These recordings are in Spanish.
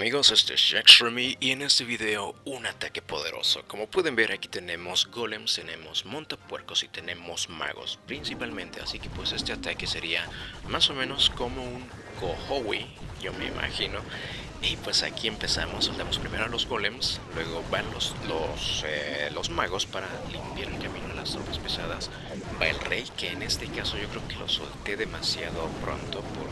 Amigos, este es Jaxremy y en este video un ataque poderoso. Como pueden ver aquí tenemos golems, tenemos montapuercos y tenemos magos principalmente. Así que pues este ataque sería más o menos como un Kohowi, yo me imagino. Y pues aquí empezamos, soldamos primero a los golems, luego van los, los, eh, los magos para limpiar el camino a las tropas pesadas. Va el rey, que en este caso yo creo que lo solté demasiado pronto porque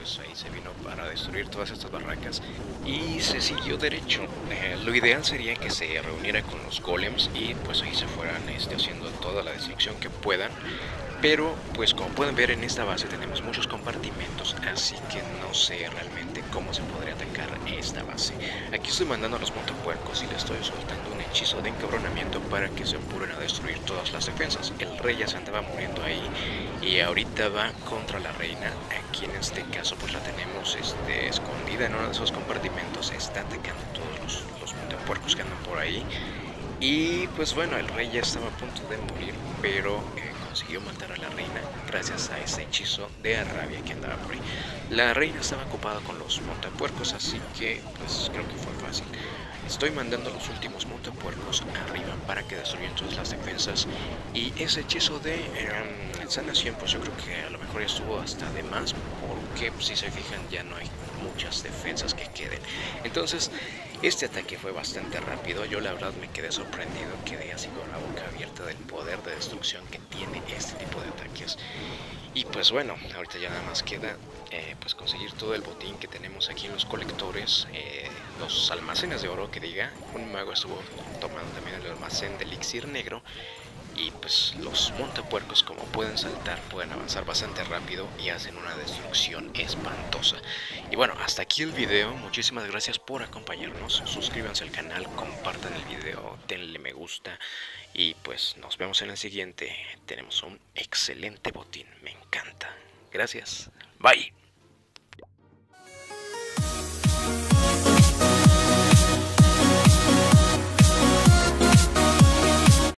pues ahí se vino para destruir todas estas barracas y se siguió derecho. Eh, lo ideal sería que se reuniera con los golems y pues ahí se fueran este, haciendo toda la destrucción que puedan pero pues como pueden ver en esta base tenemos muchos compartimentos, así que no sé realmente cómo se podría atacar esta base. Aquí estoy mandando a los montapuercos y le estoy soltando un hechizo de encabronamiento para que se apuren a destruir todas las defensas. El rey ya se andaba muriendo ahí y ahorita va contra la reina. Aquí en este caso pues la tenemos este, escondida en uno de esos compartimentos. Está atacando todos los, los montapuercos que andan por ahí. Y pues bueno, el rey ya estaba a punto de morir, pero... Eh, consiguió matar a la reina gracias a ese hechizo de rabia que andaba por ahí. La reina estaba ocupada con los montapuercos, así que pues creo que fue fácil. Estoy mandando los últimos montapuercos arriba para que destruyan todas las defensas y ese hechizo de em, sanación pues yo creo que a lo mejor ya estuvo hasta de más porque si se fijan ya no hay muchas defensas que queden. Entonces este ataque fue bastante rápido, yo la verdad me quedé sorprendido, quedé así con la boca abierta del poder de destrucción que tiene este tipo de ataques. Y pues bueno, ahorita ya nada más queda eh, pues conseguir todo el botín que tenemos aquí en los colectores, eh, los almacenes de oro que diga. Un mago estuvo tomando también el almacén de elixir negro y pues los montapuercos como pueden saltar pueden avanzar bastante rápido y hacen una destrucción espantosa. Y bueno hasta aquí el video. Muchísimas gracias por acompañarnos. Suscríbanse al canal compartan el video denle me gusta y pues nos vemos en el siguiente. Tenemos un excelente botín. Me encanta. Gracias. Bye